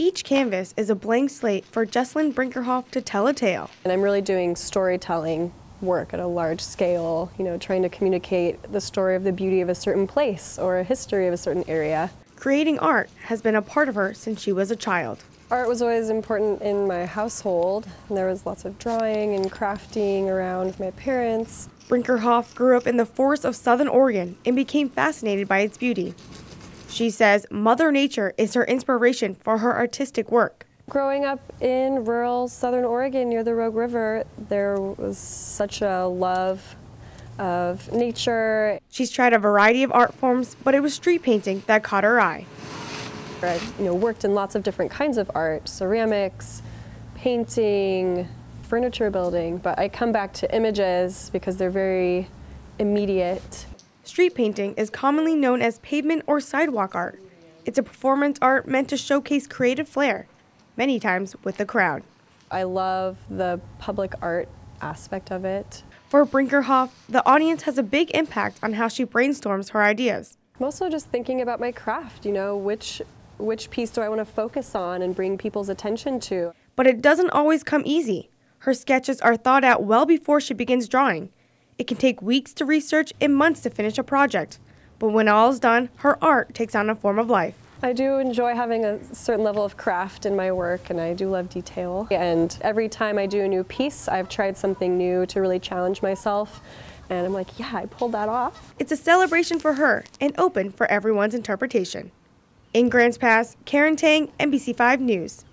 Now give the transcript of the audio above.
Each canvas is a blank slate for Jesslyn Brinkerhoff to tell a tale. And I'm really doing storytelling work at a large scale, you know, trying to communicate the story of the beauty of a certain place or a history of a certain area. Creating art has been a part of her since she was a child. Art was always important in my household. There was lots of drawing and crafting around my parents. Brinkerhoff grew up in the forests of southern Oregon and became fascinated by its beauty. She says Mother Nature is her inspiration for her artistic work. Growing up in rural southern Oregon near the Rogue River, there was such a love of nature. She's tried a variety of art forms, but it was street painting that caught her eye. I you know, worked in lots of different kinds of art, ceramics, painting, furniture building, but I come back to images because they're very immediate. Street painting is commonly known as pavement or sidewalk art. It's a performance art meant to showcase creative flair, many times with the crowd. I love the public art aspect of it. For Brinkerhoff, the audience has a big impact on how she brainstorms her ideas. I'm also just thinking about my craft, you know, which which piece do I want to focus on and bring people's attention to? But it doesn't always come easy. Her sketches are thought out well before she begins drawing. It can take weeks to research and months to finish a project. But when all is done, her art takes on a form of life. I do enjoy having a certain level of craft in my work and I do love detail. And every time I do a new piece, I've tried something new to really challenge myself. And I'm like, yeah, I pulled that off. It's a celebration for her and open for everyone's interpretation. In Grants Pass, Karen Tang, NBC5 News.